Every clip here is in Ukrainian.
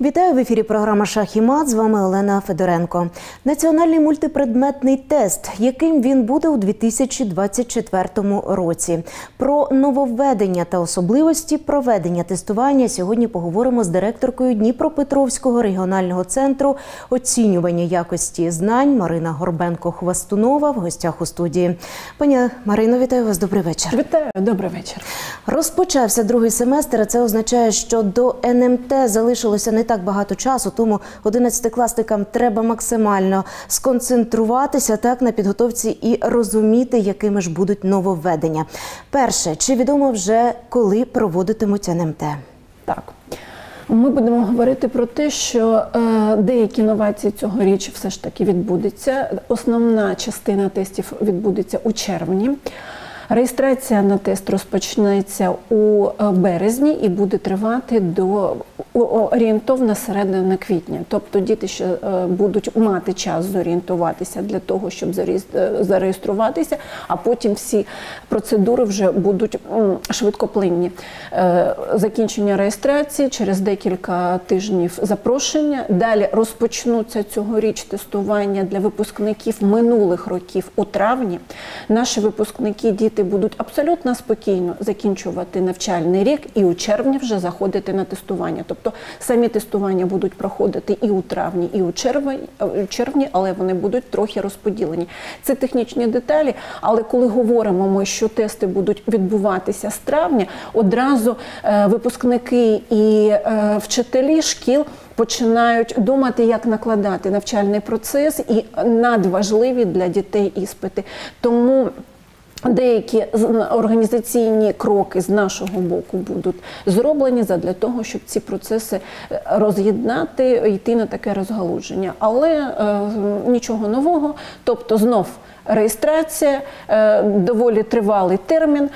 Вітаю в ефірі. Програма «Шах і мат». З вами Олена Федоренко. Національний мультипредметний тест, яким він буде у 2024 році. Про нововведення та особливості проведення тестування сьогодні поговоримо з директоркою Дніпропетровського регіонального центру оцінювання якості знань Марина Горбенко-Хвастунова в гостях у студії. Пані Марино, вітаю вас. Добрий вечір. Вітаю, добрий вечір. Розпочався другий семестр. а Це означає, що до НМТ залишилося не так багато часу, тому 11-класникам треба максимально сконцентруватися так на підготовці і розуміти, якими ж будуть нововведення. Перше, чи відомо вже коли проводитимуть НМТ? Так. Ми будемо говорити про те, що е, деякі новації цьогоріч все ж таки відбудеться. Основна частина тестів відбудеться у червні. Реєстрація на тест розпочнеться у е, березні і буде тривати до орієнтовно середини квітня. Тобто діти ще е, будуть мати час зорієнтуватися для того, щоб е, зареєструватися, а потім всі процедури вже будуть швидкоплинні. Закінчення реєстрації через декілька тижнів запрошення. Далі розпочнуться цьогоріч тестування для випускників минулих років у травні. Наші випускники діти діти будуть абсолютно спокійно закінчувати навчальний рік і у червні вже заходити на тестування. Тобто самі тестування будуть проходити і у травні, і у червні, але вони будуть трохи розподілені. Це технічні деталі. Але коли говоримо ми, що тести будуть відбуватися з травня, одразу е, випускники і е, вчителі шкіл. Починають думати, як накладати навчальний процес, і надважливі для дітей іспити. Тому Деякі організаційні кроки з нашого боку будуть зроблені для того, щоб ці процеси е, роз'єднати, йти на таке розгалудження. Але е, нічого нового, тобто знов. Реєстрація е, доволі тривалий термін.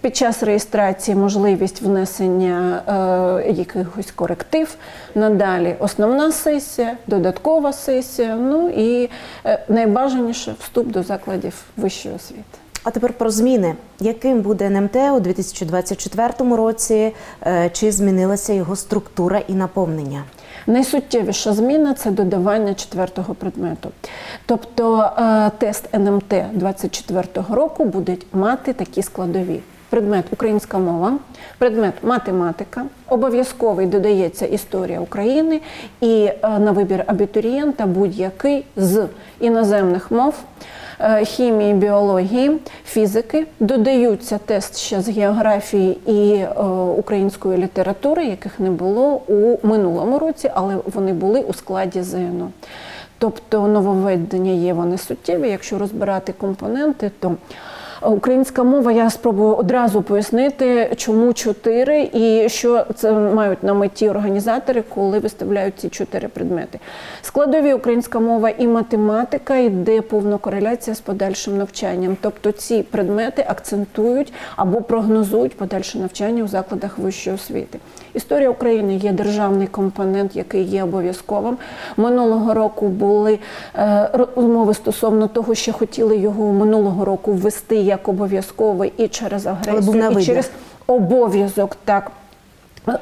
Під час реєстрації можливість внесення е, якихось коректив. Надалі основна сесія, додаткова сесія. Ну і найбажаніше вступ до закладів вищої освіти. А тепер про зміни. Яким буде НМТ у 2024 році? Е, чи змінилася його структура і наповнення? Найсуттєвіша зміна це додавання четвертого предмету. Тобто е, тест НМТ 2024 року буде мати такі складові. Предмет українська мова, предмет математика, обов'язковий додається історія України і е, на вибір абітурієнта будь-який з іноземних мов. Е, хімії, біології, фізики. Додаються тест ще з географії і е, української літератури, яких не було у минулому році, але вони були у складі ЗНО. Тобто нововведення є вони суттєві. Якщо розбирати компоненти, то Українська мова я спробую одразу пояснити, чому чотири і що це мають на меті організатори, коли виставляють ці чотири предмети. Складові українська мова і математика йде повна кореляція з подальшим навчанням. Тобто ці предмети акцентують або прогнозують подальше навчання у закладах вищої освіти. Історія України є державний компонент, який є обов'язковим. Минулого року були е, розмови стосовно того, що хотіли його минулого року ввести як обов'язковий і через агресію, і через обов'язок так.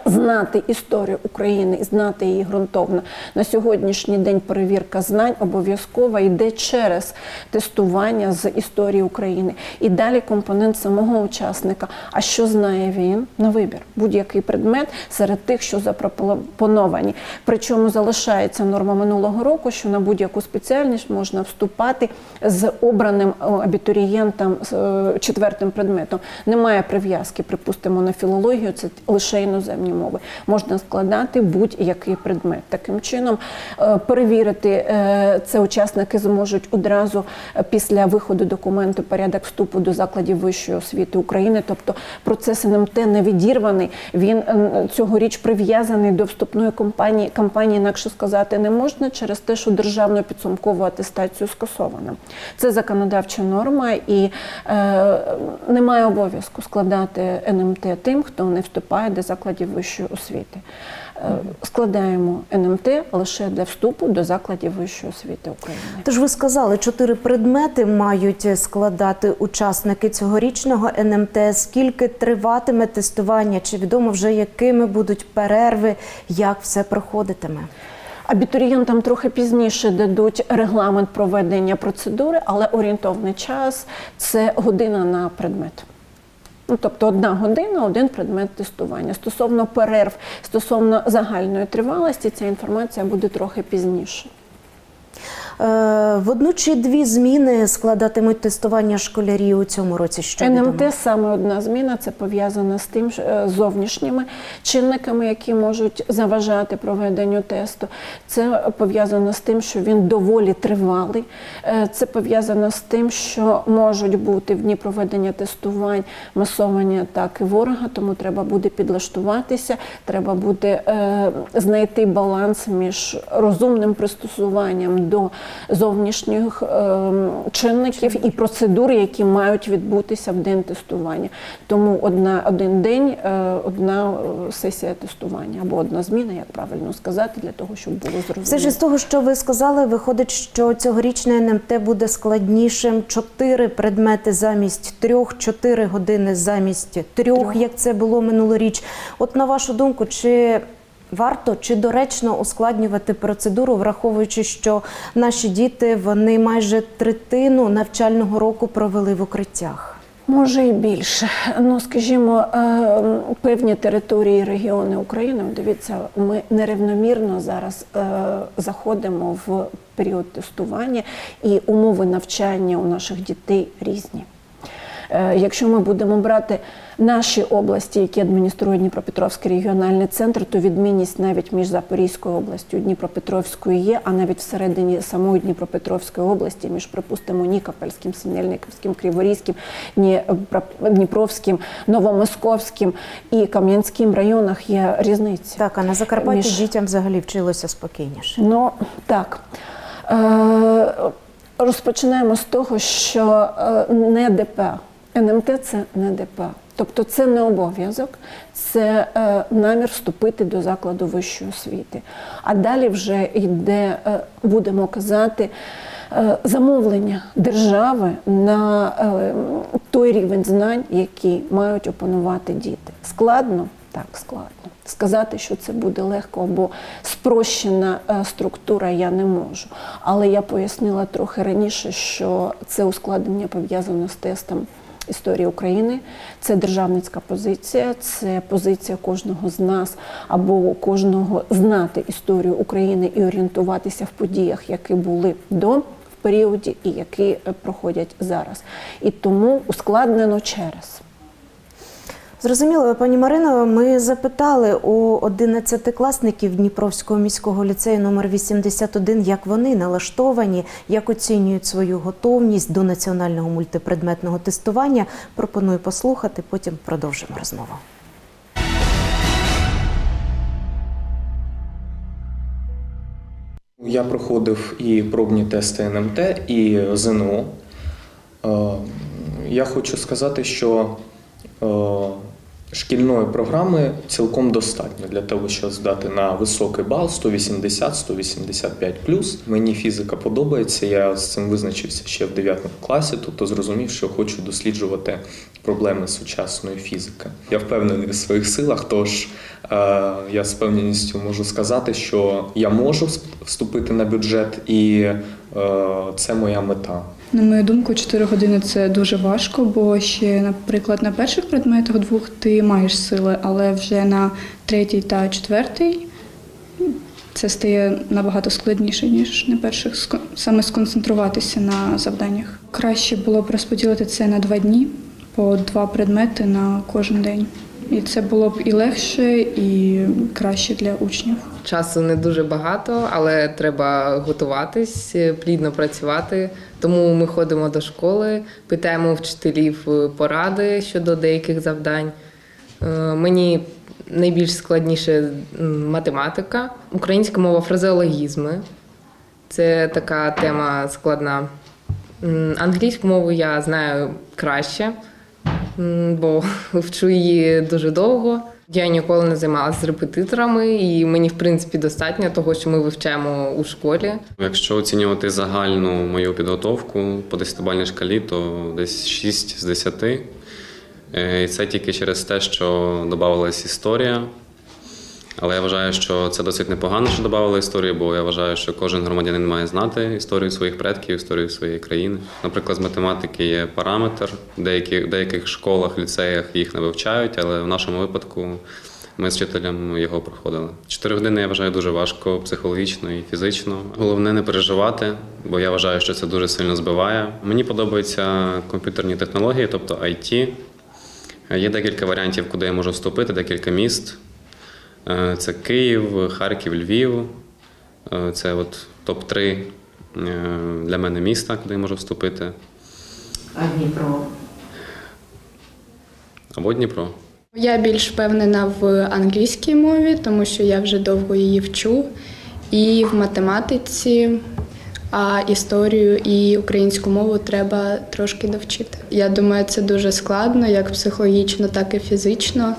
Знати історію України і знати її ґрунтовно на сьогоднішній день. Перевірка знань обов'язково йде через тестування з історії України. І далі компонент самого учасника. А що знає він на вибір? Будь-який предмет серед тих, що запропоновані. Причому залишається норма минулого року, що на будь-яку спеціальність можна вступати з обраним абітурієнтом з е, четвертим предметом. Немає прив'язки, припустимо, на філологію, це лише іноземні іноземні мови, можна складати будь-який предмет. Таким чином е, перевірити е, це учасники зможуть одразу е, після виходу документу порядок вступу до закладів вищої освіти України. Тобто процес НМТ не відірваний. Він цьогоріч прив'язаний до вступної кампанії. Кампанії інакше сказати не можна через те, що державну підсумкову атестацію скасована. Це законодавча норма і е, немає обов'язку складати НМТ тим, хто не вступає до закладів закладів вищої освіти. складаємо НМТ лише для вступу до закладів вищої освіти України. Тож ви сказали, чотири предмети мають складати учасники цьогорічного НМТ. Скільки триватиме тестування? Чи відомо вже якими будуть перерви? Як все проходитиме? Абітурієнтам трохи пізніше дадуть регламент проведення процедури, але орієнтовний час це година на предмет. Ну, тобто одна година, один предмет тестування. Стосовно перерв, стосовно загальної тривалості, ця інформація буде трохи пізніше. Е, В одну чи дві зміни складатимуть тестування школярі у цьому році. Що відомо? НМТ саме одна зміна це пов'язана з тим е, зовнішніми чинниками, які можуть заважати проведенню тесту. Це пов'язано з тим, що він доволі тривалий. Е, Це пов'язано з тим, що можуть бути в дні проведення тестувань масовані атаки ворога, тому треба буде підлаштуватися, треба буде е, знайти баланс між розумним пристосуванням до зовнішніх е, чинників і процедур, які мають відбутися в день тестування. Тому одна один день, е, одна е, сесія тестування або одна зміна, як правильно сказати, для того, щоб було Все ж зрозуміло. із того, що ви сказали, виходить, що цьогорічне НМТ буде складнішим. Чотири предмети замість трьох, чотири години замість Трьох. як це було минулоріч. От на вашу думку, чи варто чи доречно ускладнювати процедуру, враховуючи, що наші діти вони майже третину навчального року провели в укриттях? Може і більше. Ну, скажімо, е, певні території, регіони України, дивіться, ми нерівномірно зараз е, заходимо в період тестування, і умови навчання у наших дітей різні. Е, Якщо ми будемо брати наші області, які адмініструє Дніпропетровський регіональний центр, то відмінність навіть між Запорізькою областю Дніпропетровською є, а навіть всередині самої Дніпропетровської області, між, припустимо, Нікопольським, Синельниковським, Криворізьким, Дніпро- Дніпровським, Новомосковським і Кам'янським районах є різниці. Так, а на Закарпатті Між- дітям взагалі вчилося спокійніше. Ну так. Е, розпочинаємо з того, що е, не ДП. НМТ це не ДП. Тобто це не обов'язок, це е, намір вступити до закладу вищої освіти. А далі вже йде, е, будемо казати, е, замовлення держави на е, той рівень знань, який мають опанувати діти. Складно? Так, складно. Сказати, що це буде легко або спрощена е, структура, я не можу. Але я пояснила трохи раніше, що це ускладнення пов'язане з тестом історії України. Це державницька позиція, це позиція кожного з нас або кожного знати історію України і орієнтуватися в подіях, які були до. В періоді і які е, проходять зараз, і тому ускладнено через. Зрозуміло, пані Марино, ми запитали у 11-класників Дніпровського міського ліцею номер 81, як вони налаштовані, як оцінюють свою готовність до національного мультипредметного тестування. Пропоную послухати, потім продовжимо розмову. Я проходив і пробні тести НМТ, і ЗНО. Е, Я хочу сказати, що е, шкільної програми цілком достатньо для того, щоб здати на високий бал 180-185 Мені фізика подобається. Я з цим визначився ще в 9 класі, тобто зрозумів, що хочу досліджувати проблеми сучасної фізики. Я впевнений в своїх силах, тож е, я з певністю можу сказати, що я можу вступити на бюджет, і е, це моя мета. На мою думку, 4 години це дуже важко, бо ще, наприклад, на перших предметах двох ти маєш сили, але вже на третій та четвертий це стає набагато складніше, ніж на перших саме сконцентруватися на завданнях. Краще було б розподілити це на два дні по два предмети на кожен день. І це було б і легше, і краще для учнів. Часу не дуже багато, але треба готуватись, плідно працювати. Тому ми ходимо до школи, питаємо у вчителів поради щодо деяких завдань. Е, Мені найбільш складніше математика, українська мова фразеологізми. Це така тема складна. Англійську мову я знаю краще, бо вчу її дуже довго. Я ніколи не займалася репетиторами, і мені, в принципі, достатньо того, що ми вивчаємо у школі. Якщо оцінювати загальну мою підготовку по 10-бальній шкалі, то десь 6 з 10. Е, І це тільки через те, що додавалась історія. Але я вважаю, що це досить непогано, що додавали історію, бо я вважаю, що кожен громадянин має знати історію своїх предків, історію своєї країни. Наприклад, з математики є параметр. В деяких, деяких школах, ліцеях їх не вивчають, але в нашому випадку ми з вчителем його проходили. Чотири години я вважаю дуже важко психологічно і фізично. Головне не переживати, бо я вважаю, що це дуже сильно збиває. Мені подобаються комп'ютерні технології, тобто IT. Є декілька варіантів, куди я можу вступити, декілька міст. Е, Це Київ, Харків, Львів. Е, Це от топ-3 е, для мене міста, куди я можу вступити. А Дніпро? Або Дніпро. Я більш впевнена в англійській мові, тому що я вже довго її вчу, і в математиці, а історію і українську мову треба трошки довчити. Я думаю, це дуже складно, як психологічно, так і фізично.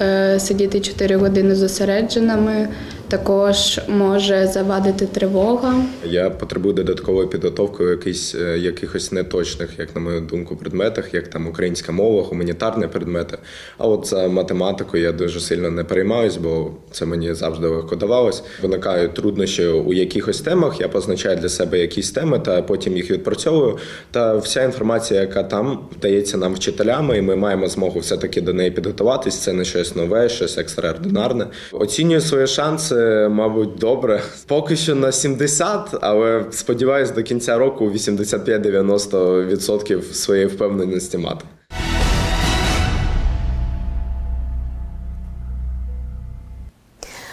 Е, Сидіти 4 години зосередженими також може завадити тривога. Я потребую додаткової підготовки у якихось, е, якихось неточних, як на мою думку, предметах, як там українська мова, гуманітарні предмети. А от за математику я дуже сильно не переймаюсь, бо це мені завжди легко давалось. Виникають труднощі у якихось темах. Я позначаю для себе якісь теми, та потім їх відпрацьовую. Та вся інформація, яка там дається нам вчителями, і ми маємо змогу все таки до неї підготуватись. Це не щось нове, щось екстраординарне. Оцінюю свої шанси, мабуть, добре. Поки що на 70, але сподіваюся, до кінця року 85-90% своєї впевненості мати.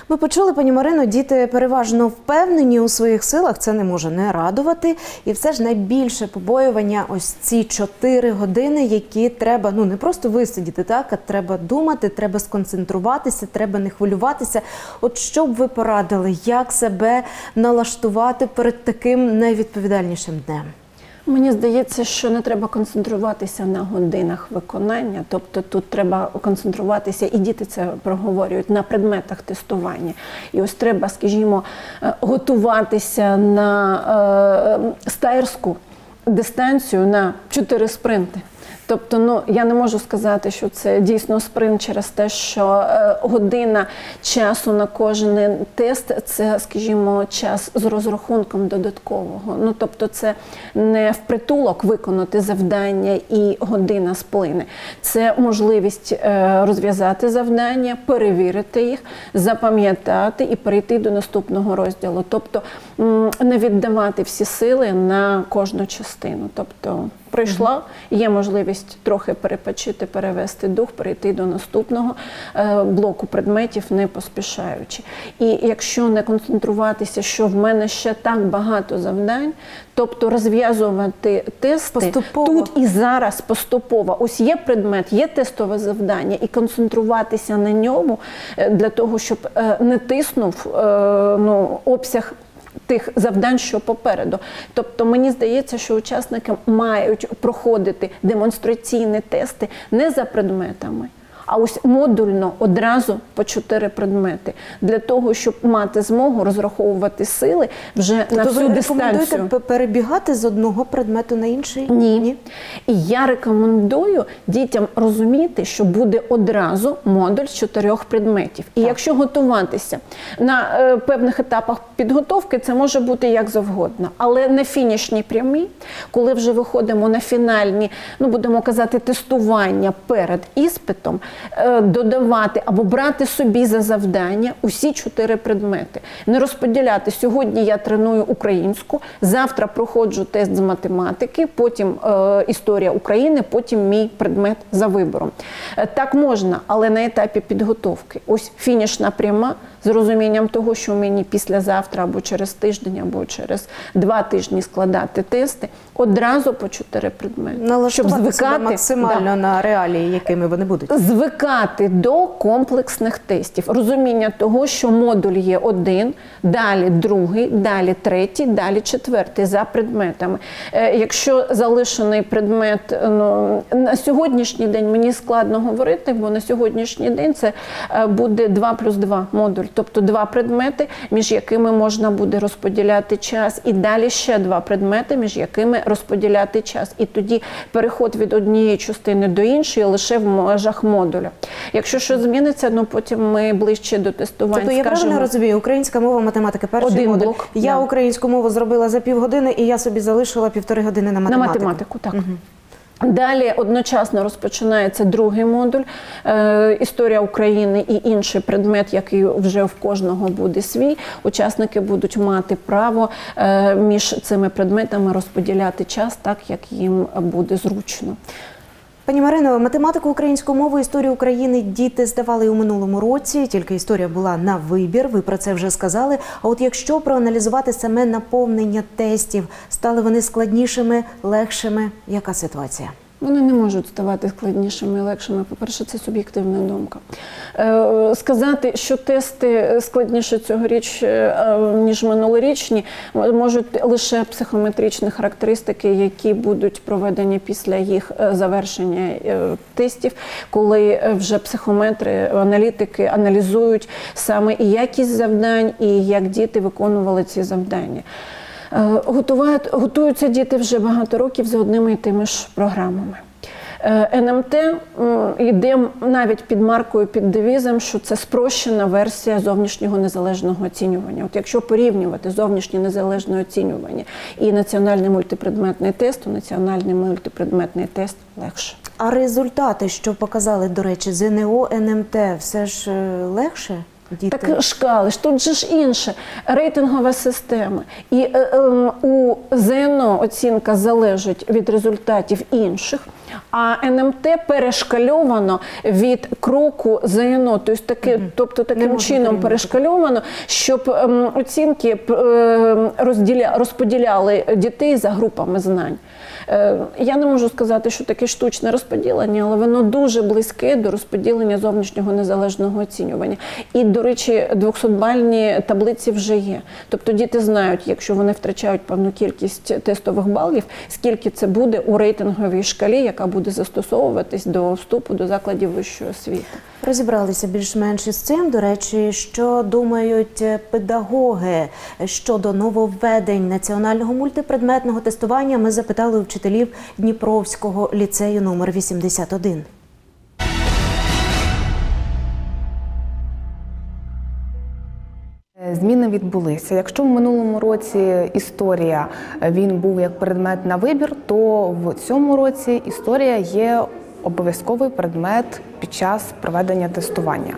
Ви почули, пані Марино, діти переважно впевнені у своїх силах. Це не може не радувати. І все ж найбільше побоювання ось ці чотири години, які треба ну не просто висидіти, так а треба думати, треба сконцентруватися, треба не хвилюватися. От що б ви порадили, як себе налаштувати перед таким найвідповідальнішим днем? Мені здається, що не треба концентруватися на годинах виконання, тобто тут треба концентруватися, і діти це проговорюють на предметах тестування. І ось треба, скажімо, е, готуватися на е, стаєрську дистанцію на чотири спринти. Тобто, ну я не можу сказати, що це дійсно спринт через те, що е, година часу на кожен тест це, скажімо, час з розрахунком додаткового. Ну тобто, це не впритулок виконати завдання і година сплине. Це можливість е, розв'язати завдання, перевірити їх, запам'ятати і перейти до наступного розділу. Тобто не віддавати всі сили на кожну частину. Тобто прийшла, є можливість трохи перепочити, перевести дух, перейти до наступного е, блоку предметів, не поспішаючи. І якщо не концентруватися, що в мене ще так багато завдань, тобто розв'язувати тести Поступово. тут і зараз поступово. Ось є предмет, є тестове завдання, і концентруватися на ньому е, для того, щоб е, не тиснув ну, обсяг тих завдань, що попереду. Тобто мені здається, що учасники мають проходити демонстраційні тести не за предметами. А ось модульно одразу по чотири предмети для того, щоб мати змогу розраховувати сили вже на Тобто всю ви рекомендуєте дистанцію. пе- перебігати з одного предмету на інший? Ні. І я рекомендую дітям розуміти, що буде одразу модуль з чотирьох предметів. І якщо готуватися на е, певних етапах підготовки, це може бути як завгодно, але не фінішні прямі, коли вже виходимо на фінальні, ну будемо казати, тестування перед іспитом, додавати або брати собі за завдання усі чотири предмети. Не розподіляти сьогодні я треную українську, завтра проходжу тест з математики, потім е, історія України, потім мій предмет за вибором. Е, так можна, але на етапі підготовки. Ось фінішна пряма з розумінням того, що мені післязавтра або через тиждень, або через два тижні складати тести, одразу по чотири предмети. Налаштувати себе максимально да, на реалії, якими вони будуть. звикати до комплексних тестів, розуміння того, що модуль є один, далі другий, далі третій, далі четвертий за предметами. Е, Якщо залишений предмет ну, на сьогоднішній день мені складно говорити, бо на сьогоднішній день це е, буде 2 плюс 2 модуль, тобто два предмети, між якими можна буде розподіляти час, і далі ще два предмети, між якими розподіляти час. І тоді переход від однієї частини до іншої лише в межах модуля. Якщо щось зміниться, ну потім ми ближче до тестувань Тобто я правильно розумію, українська мова, математика, перший Один модуль. блок, Я да. українську мову зробила за півгодини, і я собі залишила півтори години на На математику. математику, так. Далі одночасно розпочинається другий модуль е, історія України і інший предмет, який вже в кожного буде свій. Учасники будуть мати право е, між цими предметами розподіляти час так, як їм буде зручно. Пані Марино, математику, українську мову, історію України діти здавали у минулому році. Тільки історія була на вибір. Ви про це вже сказали. А от якщо проаналізувати саме наповнення тестів, стали вони складнішими, легшими? Яка ситуація? Вони не можуть ставати складнішими і легшими. По-перше, це суб'єктивна думка. Е, Сказати, що тести складніші цьогоріч, е, ніж минулорічні, можуть лише психометричні характеристики, які будуть проведені після їх е, завершення тестів, коли вже психометри, аналітики аналізують саме і якість завдань, і як діти виконували ці завдання. Е, Готувають, готуються діти вже багато років за одними і тими ж програмами. Е, НМТ йде навіть під маркою, під девізом, що це спрощена версія зовнішнього незалежного оцінювання. От якщо порівнювати зовнішнє незалежне оцінювання і національний мультипредметний тест, то національний мультипредметний тест легше. А результати, що показали, до речі, ЗНО, НМТ, все ж е, легше? Діти? Так шкали ж тут же ж інше рейтингова система. І е, ем, у ЗНО оцінка залежить від результатів інших, а НМТ перешкальовано від кроку ЗНО. Тобто, таки, тобто таким можна чином перешкальовано, щоб ем, оцінки п- е, розділя, розподіляли дітей за групами знань. Е, Я не можу сказати, що таке штучне розподілення, але воно дуже близьке до розподілення зовнішнього незалежного оцінювання. І, до речі, 200-бальні таблиці вже є. Тобто діти знають, якщо вони втрачають певну кількість тестових балів, скільки це буде у рейтинговій шкалі, яка буде застосовуватись до вступу до закладів вищої освіти. Розібралися більш-менш із цим. До речі, що думають е, педагоги щодо нововведень національного мультипредметного тестування. Ми запитали у вчителів Дніпровського ліцею номер 81. Зміни відбулися. Якщо в минулому році історія е, він був як предмет на вибір, то в цьому році історія є обов'язковий предмет під час проведення тестування.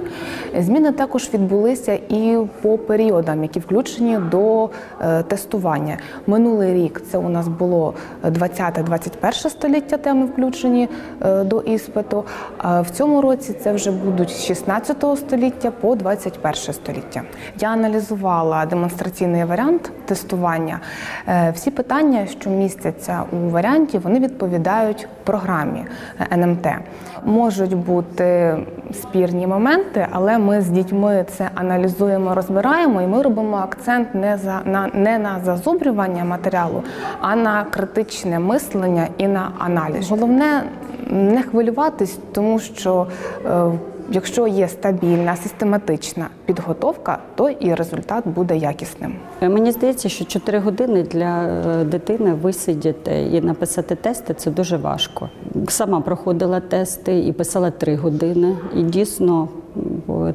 Зміни також відбулися і по періодам, які включені до е, тестування. Минулий рік це у нас було 20-21 століття теми включені е, до іспиту. А в цьому році це вже будуть з 16 століття по 21 століття. Я аналізувала демонстраційний варіант тестування. Е, Всі питання, що містяться у варіанті, вони відповідають програмі е, НМТ. Можуть бути спірні моменти, але ми з дітьми це аналізуємо, розбираємо, і ми робимо акцент не за на не на зазубрювання матеріалу, а на критичне мислення і на аналіз. Головне не хвилюватись, тому що е, якщо є стабільна, систематична підготовка, то і результат буде якісним. Мені здається, що 4 години для е, дитини висидіти і написати тести це дуже важко. Сама проходила тести і писала 3 години. І дійсно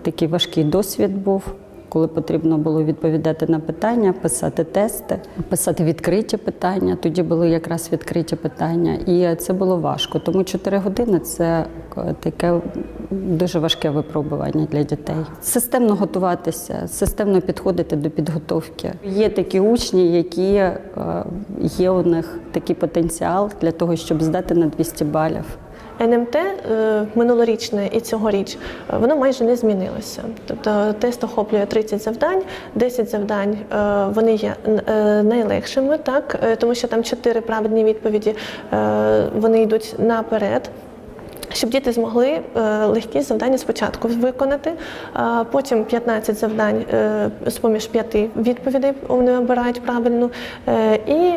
такий важкий досвід був. Коли потрібно було відповідати на питання, писати тести, писати відкриті питання. Тоді були якраз відкриті питання, і це було важко. Тому 4 години це е, таке дуже важке випробування для дітей. Системно готуватися, системно підходити до підготовки. Є такі учні, які е, є у них такий потенціал для того, щоб здати на 200 балів. НМТ е, минулорічне і цьогоріч е, воно майже не змінилося. Тобто тест охоплює 30 завдань, 10 завдань е, вони є найлегшими, так тому що там 4 правильні відповіді вони йдуть наперед. Щоб діти змогли е, легкі завдання спочатку виконати, потім 15 завдань е, з поміж п'яти відповідей вони обирають правильну, е, і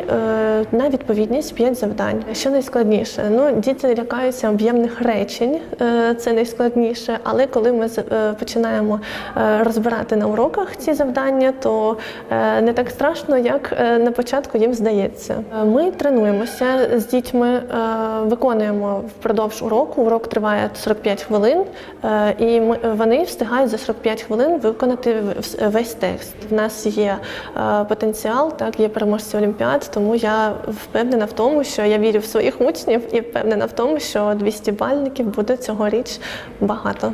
на відповідність 5 завдань. Що найскладніше? Ну, діти лякаються об'ємних речень, це найскладніше, але коли ми починаємо розбирати на уроках ці завдання, то не так страшно, як на початку їм здається. Ми тренуємося з дітьми, виконуємо впродовж уроку. Урок триває 45 хвилин, е, і вони встигають за 45 хвилин виконати весь текст. В нас є е, потенціал, так є переможці олімпіад, тому я впевнена в тому, що я вірю в своїх учнів і впевнена в тому, що 200 бальників буде цьогоріч багато.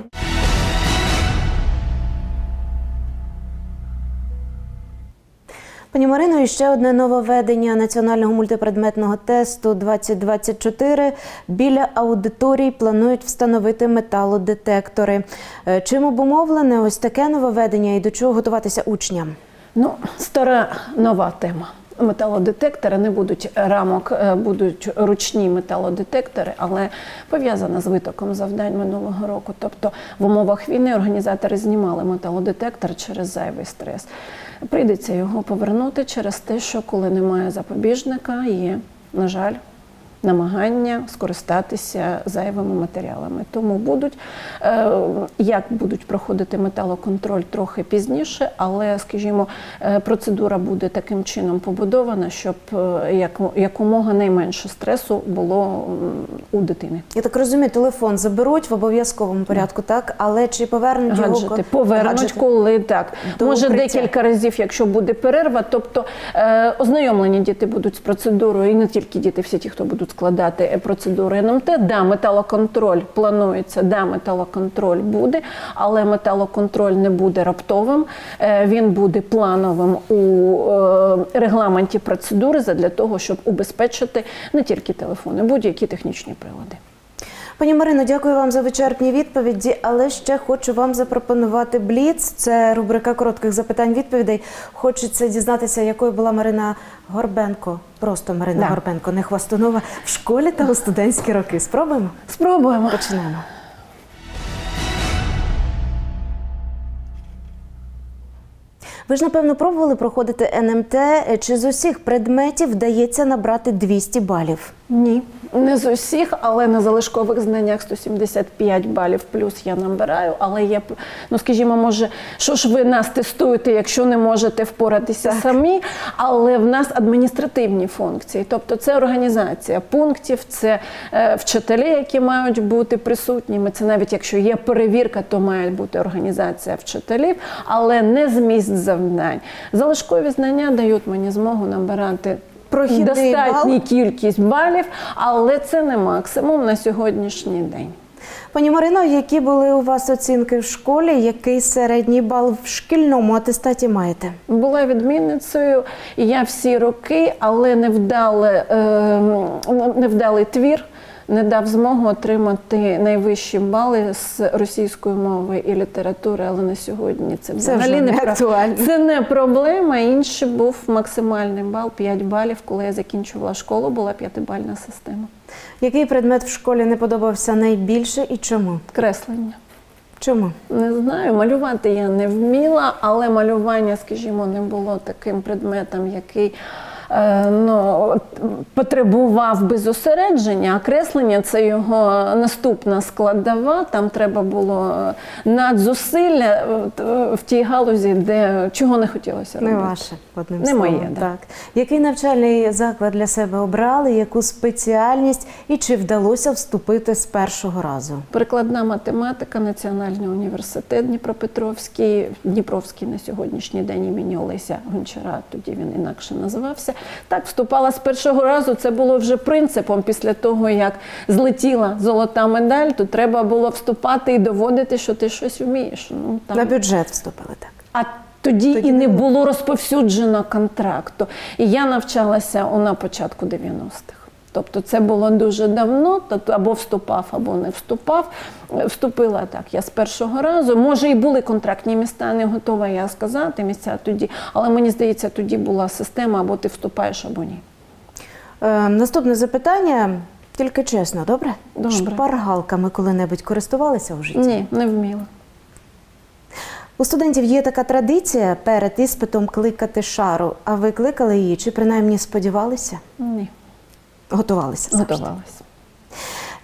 Пані Марино, і ще одне нововведення національного мультипредметного тесту 2024. Біля аудиторій планують встановити металодетектори. Е, Чим обумовлене ось таке нововведення і до чого готуватися учням? Ну, стара нова тема. Металодетектори не будуть рамок, е, будуть ручні металодетектори, але пов'язана з витоком завдань минулого року. Тобто в умовах війни організатори знімали металодетектор через зайвий стрес. Прийдеться його повернути через те, що коли немає запобіжника, є, на жаль, намагання скористатися зайвими матеріалами. Тому будуть, е, як будуть проходити металоконтроль трохи пізніше, але, скажімо, е, процедура буде таким чином побудована, щоб е, якомога найменше стресу було у дитини. Я так розумію, телефон заберуть в обов'язковому порядку, так? Але чи повернуть його? Повернуть, Гаджети? коли так. До Може укриття. декілька разів, якщо буде перерва. Тобто ознайомлені діти будуть з процедурою, і не тільки діти, всі ті, хто будуть складати процедури процедуру НМТ. Да, металоконтроль планується, да, металоконтроль буде, але металоконтроль не буде раптовим. Е, він буде плановим у е, регламенті процедури для того, щоб убезпечити не тільки телефони, будь-які технічні прилади. Пані Марино, дякую вам за вичерпні відповіді, але ще хочу вам запропонувати бліц. Це рубрика коротких запитань-відповідей. Хочеться дізнатися, якою була Марина Горбенко. Просто Марина Да. Горбенко, не Хвастунова, в школі та у студентські роки. Спробуємо? Спробуємо. Почнемо. Ви ж напевно пробували проходити НМТ. Чи з усіх предметів вдається набрати 200 балів? Ні, не з усіх, але на залишкових знаннях 175 балів плюс я набираю. Але є, ну скажімо, може, що ж ви нас тестуєте, якщо не можете впоратися самі. Але в нас адміністративні функції, тобто це організація пунктів, це е, вчителі, які мають бути присутніми. Це навіть якщо є перевірка, то має бути організація вчителів, але не зміст завдань. Залишкові знання дають мені змогу набирати. Прохідний достатній бал? кількість балів, але це не максимум на сьогоднішній день. Пані Марино, які були у вас оцінки в школі? Який середній бал в шкільному атестаті маєте? Була відмінницею я всі роки, але невдалий е, невдалий твір не дав змогу отримати найвищі бали з російської мови і літератури, але на сьогодні це, взагалі не актуально. Це не проблема. Інший був максимальний бал 5 балів. Коли я закінчувала школу, була п'ятибальна система. Який предмет в школі не подобався найбільше і чому? Креслення. Чому? Не знаю, малювати я не вміла, але малювання, скажімо, не було таким предметом, який ну, потребував би зосередження, а креслення це його наступна складова. Там треба було надзусилля е, в тій галузі, де чого не хотілося Не ваше, одним Не словом. моє, да. так. Який навчальний заклад для себе обрали, яку спеціальність і чи вдалося вступити з першого разу? Прикладна математика, Національний університет Дніпропетровський, Дніпровський на сьогоднішній день імені Олеся Гончара, тоді він інакше називався. Так, вступала з першого разу. Це було вже принципом. Після того, як злетіла золота медаль, то треба було вступати і доводити, що ти щось вмієш. Ну, там... На бюджет вступили так. А тоді, і не було розповсюджено контракту. І я навчалася на початку 90-х. Тобто це було дуже давно, тобто або вступав, або не вступав. Е, Вступила так, я з першого разу. Може, і були контрактні міста, не готова я сказати місця тоді, але мені здається, тоді була система, або ти вступаєш, або ні. Е, наступне запитання, тільки чесно, добре? Добре. Шпаргалками коли-небудь користувалися в житті? Ні, не вміла. У студентів є така традиція перед іспитом кликати шару. А ви кликали її чи принаймні сподівалися? Ні, Готувалися завжди. готувалася.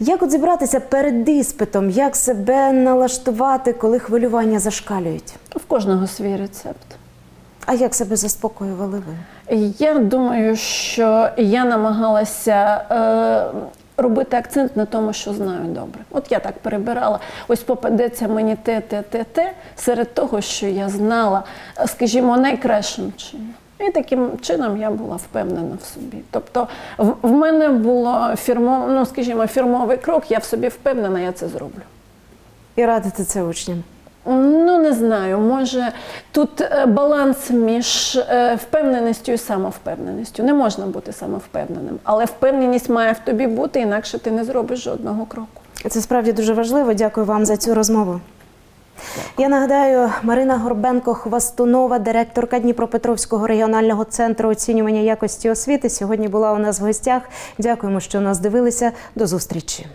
Як от зібратися перед іспитом? Як себе налаштувати, коли хвилювання зашкалюють? В кожного свій рецепт. А як себе заспокоювали ви? Я думаю, що я намагалася е, робити акцент на тому, що знаю добре. От я так перебирала. Ось попадеться мені те, те, те, те, серед того, що я знала, е, скажімо, найкращим чином. І таким чином я була впевнена в собі. Тобто, в, мене було фірмо, ну, скажімо, фірмовий крок, я в собі впевнена, я це зроблю. І радити це учням? Ну, не знаю, може тут е, баланс між е, впевненістю і самовпевненістю. Не можна бути самовпевненим, але впевненість має в тобі бути, інакше ти не зробиш жодного кроку. Це справді дуже важливо. Дякую вам за цю розмову. Я нагадаю, Марина Горбенко-Хвастунова, директорка Дніпропетровського регіонального центру оцінювання якості освіти, сьогодні була у нас в гостях. Дякуємо, що нас дивилися. До зустрічі.